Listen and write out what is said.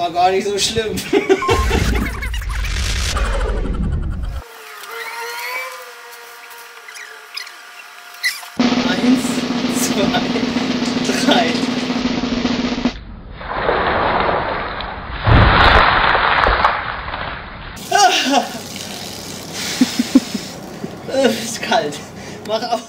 war gar nicht so schlimm. Eins, zwei, drei. Ah. Ist kalt. Mach auf.